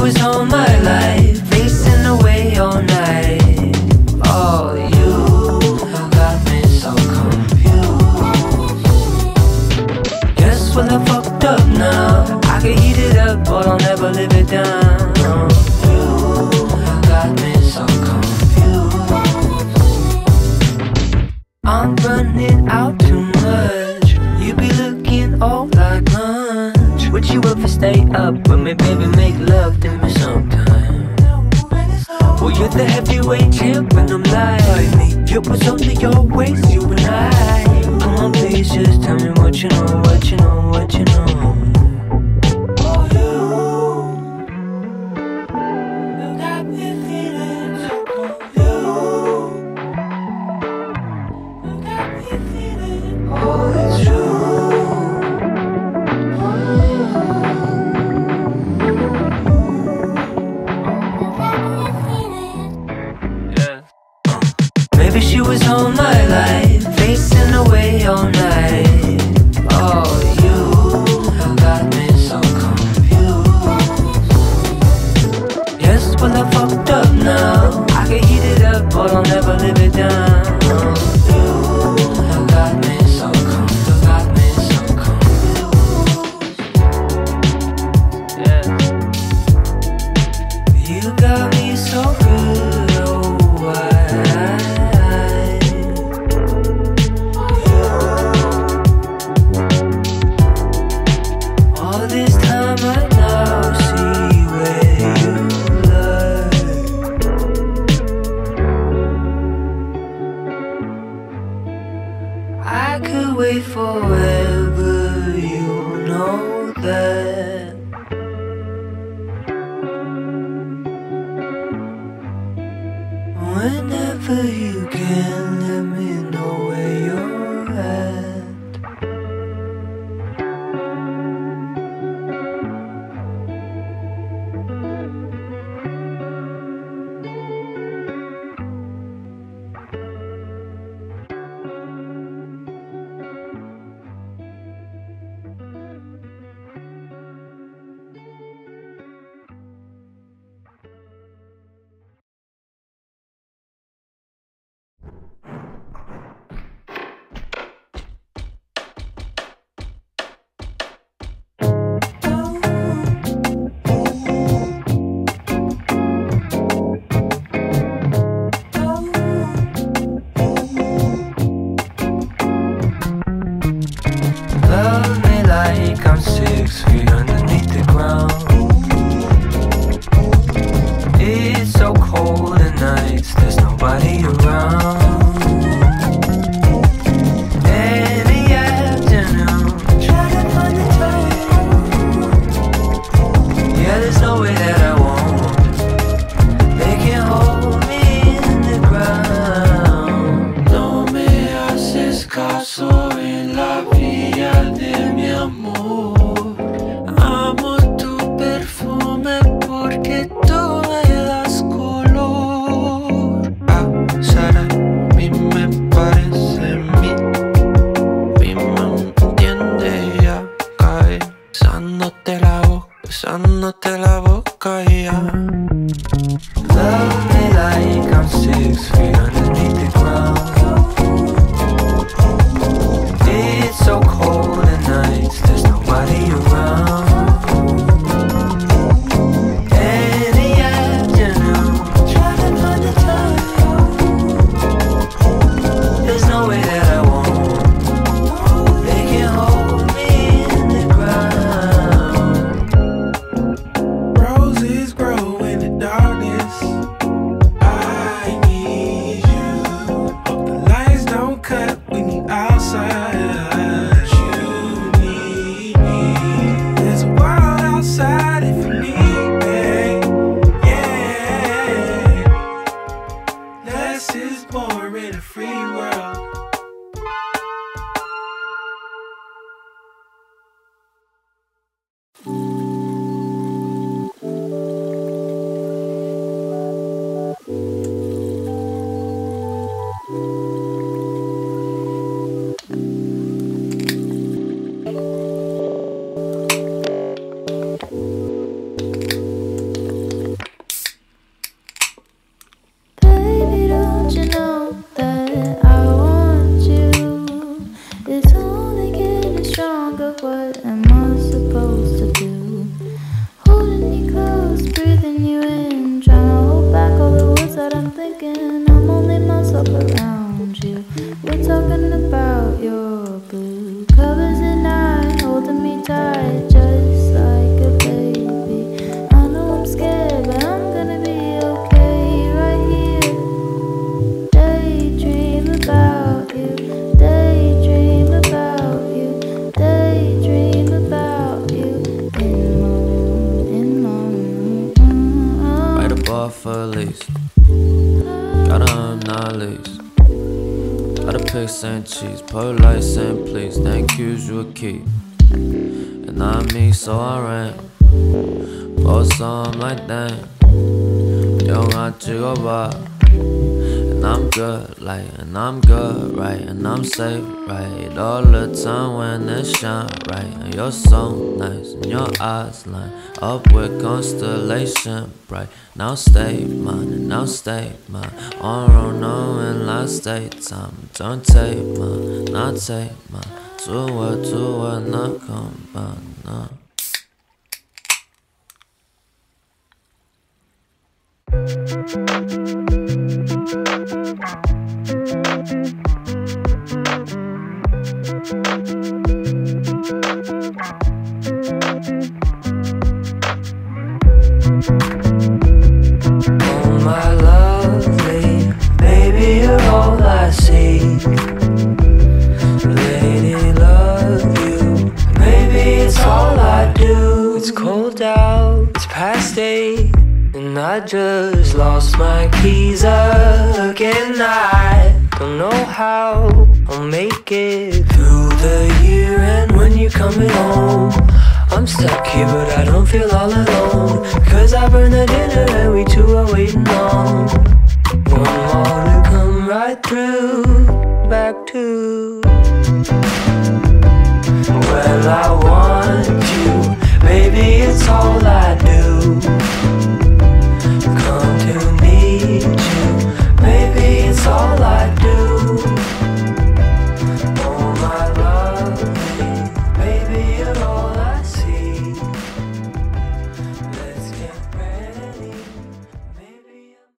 was all my life. with the heavyweight champ and I'm live It was only waist. you and I. Come on please just tell me what you know, what you know, what you know. full of whenever you can let me least. Gotta earn least. Gotta pick St. Cheese, polite St. Please. Thank yous you a key. And I'm me, so I ran. Bought some like that. Yo, got you go by. And I'm good, like, and I'm good, right? And I'm safe, right? All the time when it shine, right? And you're so nice, and your eyes line up with constellation, bright. Now stay mine, and now stay mine. On road, no, and last day time. Don't take mine, not take mine. Two what, two what, not combine, no. Lost my keys are again. I don't know how I'll make it through the year, and when you're coming home. I'm stuck here, but I don't feel all alone. Cause I burn the dinner